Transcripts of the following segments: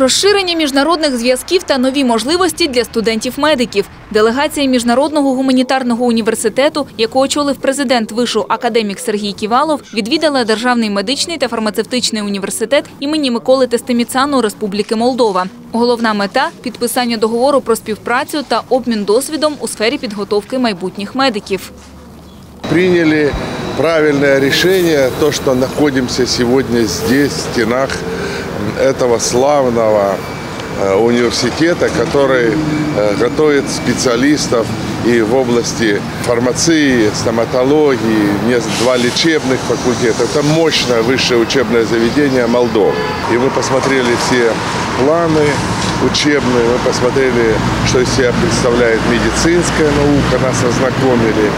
Розширення міжнародних зв'язків та нові можливості для студентів-медиків. Делегація Міжнародного гуманітарного університету, яку очолив президент вишу академік Сергій Ківалов, відвідала Державний медичний та фармацевтичний університет імені Миколи Тестеміцану Республіки Молдова. Головна мета підписання договору про співпрацю та обмін досвідом у сфері підготовки майбутніх медиків. приняли правильное решение, то, что находимся сегодня здесь, в стенах этого славного э, университета, который э, готовит специалистов и в области фармации, стоматологии, два лечебных факультета. Это мощное высшее учебное заведение Молдовы. И мы посмотрели все планы учебные, мы посмотрели, что из себя представляет медицинская наука, нас ознакомили.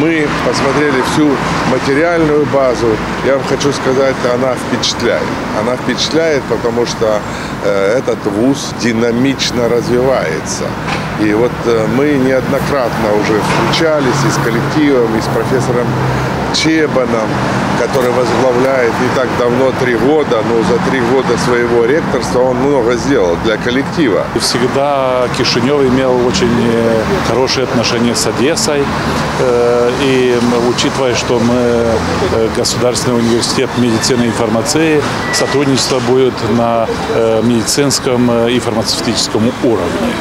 Мы посмотрели всю материальную базу. Я вам хочу сказать, она впечатляет. Она впечатляет, потому что э, этот вуз динамично развивается. И вот э, мы неоднократно уже встречались и с коллективом, и с профессором Чебаном, который возглавляет не так давно, три года, но за три года своего ректорства он много сделал для коллектива. Всегда Кишинев имел очень э, хорошие отношения с Одессой. Э, И учитывая, что мы э, Государственный университет медицины и фармации, сотрудничество будет на медицинском и фармацевтическом уровне.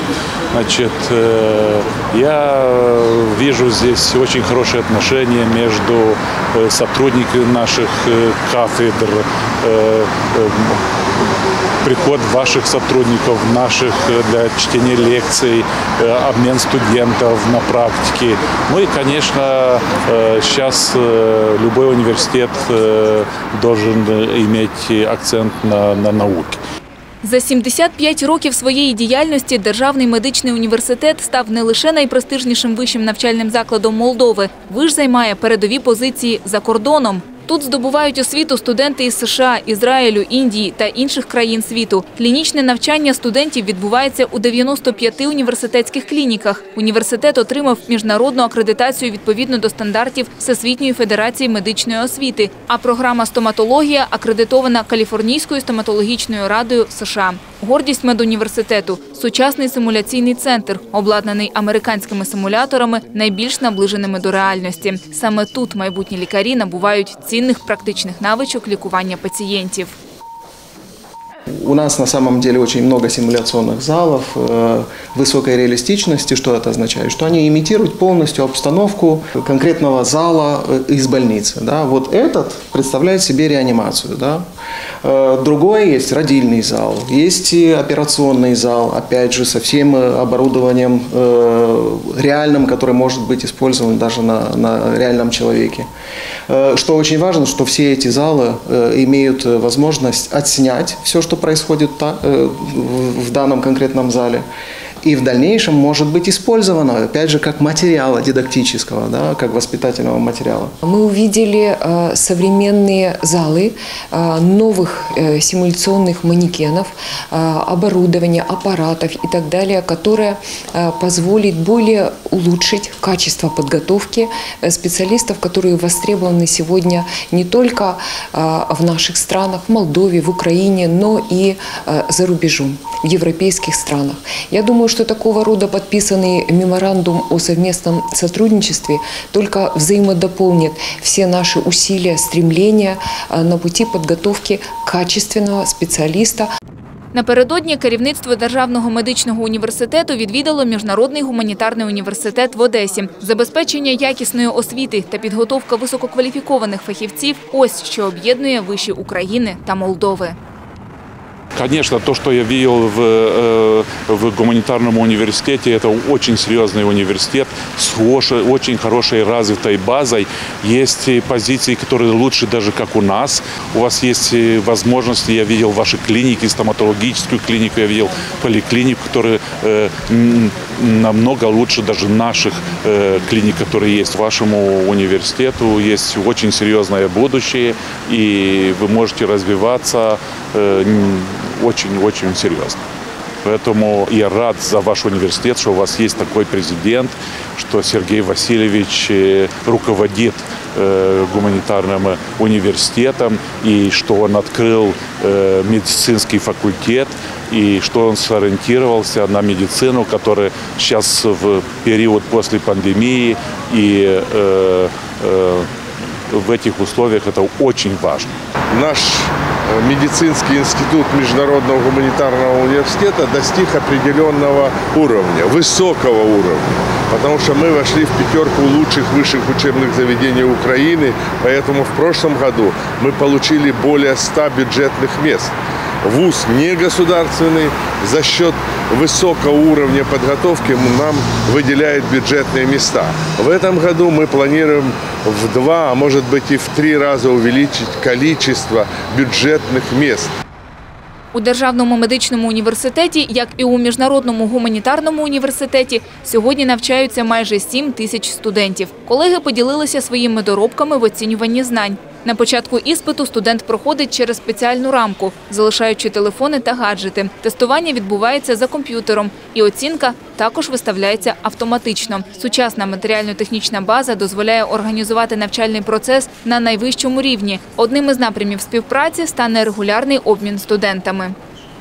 Значит, я вижу здесь очень хорошие отношения между э, сотрудниками наших э, кафедр, э, приход ваших сотрудников, наших для чтения лекций, обмен студентов на практике. Ну и, конечно, сейчас любой университет должен иметь акцент на, на науке. За 75 років своєї діяльності Державний медичний університет став не лише найпрестижнішим вищим навчальним закладом Молдови. Виш займає передові позиції за кордоном. Тут здобувають освіту студенти із США, Ізраїлю, Індії та інших країн світу. Клінічне навчання студентів відбувається у 95 університетських клініках. Університет отримав міжнародну акредитацію відповідно до стандартів Всесвітньої федерації медичної освіти. А програма стоматологія акредитована Каліфорнійською стоматологічною радою США. Гордість медуніверситету – сучасний симуляційний центр, обладнаний американськими симуляторами, найбільш наближеними до реальності. Саме тут майбутні лікарі набувають цінних практичних навичок лікування пацієнтів. У нас на самом деле очень много симуляционных залов э, высокой реалистичности. Что это означает? Что они имитируют полностью обстановку конкретного зала э, из больницы. Да? Вот этот представляет себе реанимацию. Да? Э, Другой есть родильный зал, есть и операционный зал, опять же, со всем оборудованием реальным, которое может быть использовано даже на, на реальном человеке. Э, Что очень важно, что все эти залы э, имеют э, возможность отснять все, что происходит в данном конкретном зале. И в дальнейшем может быть использовано, опять же, как материала дидактического, да, как воспитательного материала. Мы увидели э, современные залы, э, новых э, симуляционных манекенов, э, оборудования, аппаратов и так далее, которое э, позволит более улучшить качество подготовки э, специалистов, которые востребованы сегодня не только в наших странах, в Молдове, в Украине, но и за рубежом, в европейских странах. Я думаю, что такого рода подписанный меморандум о совместном сотрудничестве только взаимодополнит все наши усилия, стремления на пути подготовки качественного специалиста, Напередодні керівництво Державного медичного університету відвідало Міжнародний гуманітарний університет в Одесі. Забезпечення якісної освіти та підготовка висококваліфікованих фахівців – ось що об'єднує виші України та Молдови. Конечно, то, что я видел в, э, в гуманитарном университете, это очень серьезный университет с очень хорошей развитой базой. Есть позиции, которые лучше даже как у нас. У вас есть возможности, я видел ваши клиники, стоматологическую клинику, я видел поликлинику, которые э, намного лучше даже наших э, клиник, которые есть. Вашему университету есть очень серьезное будущее, и вы можете развиваться очень-очень серьезно. Поэтому я рад за ваш университет, что у вас есть такой президент, что Сергей Васильевич э, руководит э, гуманитарным университетом и что он открыл э, медицинский факультет и что он сориентировался на медицину, которая сейчас в период после пандемии и э, э, в этих условиях это очень важно. Наш э, медицинский институт Международного гуманитарного университета достиг определенного уровня, высокого уровня. Потому что мы вошли в пятерку лучших высших учебных заведений Украины, поэтому в прошлом году мы получили более 100 бюджетных мест. ВУЗ не государственный, за счет высокого уровня подготовки нам выделяют бюджетные места. В этом году мы планируем в два, а может быть и в три раза увеличить количество бюджетных мест. У Державному медичному університеті, як і у Міжнародному гуманітарному університеті, сьогодні навчаються майже 7 тисяч студентів. Колеги поділилися своїми доробками в оцінюванні знань. На початку іспиту студент проходить через спеціальну рамку, залишаючи телефони та гаджети. Тестування відбувається за комп'ютером, і оцінка також виставляється автоматично. Сучасна матеріально-технічна база дозволяє організувати навчальний процес на найвищому рівні. Одним із напрямів співпраці стане регулярний обмін студентами.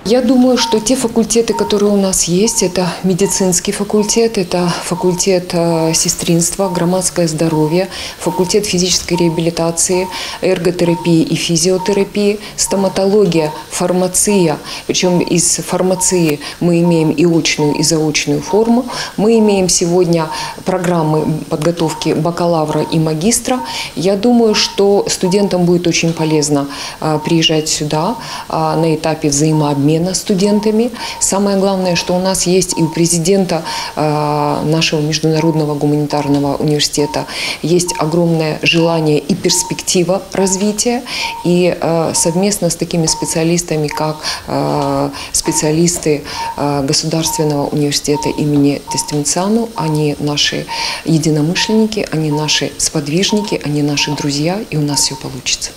Я думаю, что те факультеты, которые у нас есть, это медицинский факультет, это факультет э, сестринства, громадское здоровье, факультет физической реабилитации, эрготерапии и физиотерапии, стоматология, фармация. Причем из фармации мы имеем и очную, и заочную форму. Мы имеем сегодня программы подготовки бакалавра и магистра. Я думаю, что студентам будет очень полезно э, приезжать сюда э, на этапе взаимообмена обмена студентами. Самое главное, что у нас есть и у президента э, нашего международного гуманитарного университета есть огромное желание и перспектива развития. И э, совместно с такими специалистами, как э, специалисты Государственного университета имени Тестемциану, они наши единомышленники, они наши сподвижники, они наши друзья, и у нас все получится.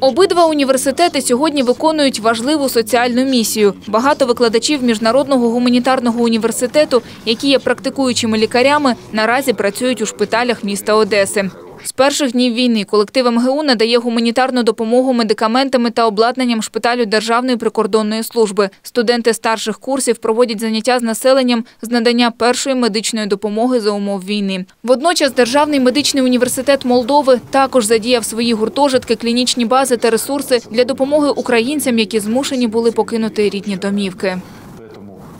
Обидва університети сьогодні виконують важливу соціальну місію. Багато викладачів міжнародного гуманітарного університету, які є практикуючими лікарями, наразі працюють у шпиталях міста Одеси. З перших днів війни колектив МГУ надає гуманітарну допомогу медикаментами та обладнанням шпиталю Державної прикордонної служби. Студенти старших курсів проводять заняття з населенням з надання першої медичної допомоги за умов війни. Водночас Державний медичний університет Молдови також задіяв свої гуртожитки, клінічні бази та ресурси для допомоги українцям, які змушені були покинути рідні домівки.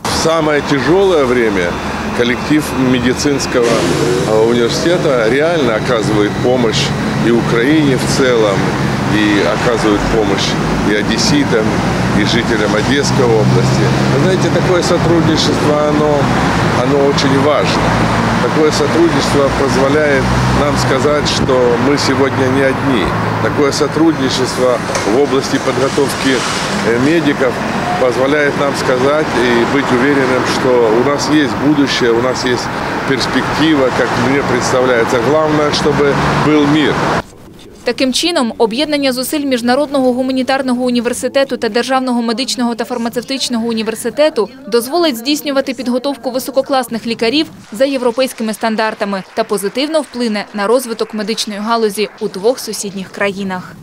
В самое тяжелое время коллектив медицинского э, университета реально оказывает помощь и Украине в целом, и оказывает помощь и одесситам, и жителям Одесской области. Вы знаете, такое сотрудничество, оно, оно очень важно. Такое сотрудничество позволяет нам сказать, что мы сегодня не одни. Такое сотрудничество в области подготовки э, медиков позволяет нам сказать и быть уверенным, что у нас есть будущее, у нас есть перспектива, как мне представляется. Главное, чтобы был мир. Таким чином, об'єднання зусиль Міжнародного гуманітарного університету та Державного медичного та фармацевтичного університету дозволить здійснювати підготовку висококласних лікарів за європейськими стандартами та позитивно вплине на розвиток медичної галузі у двох сусідніх країнах.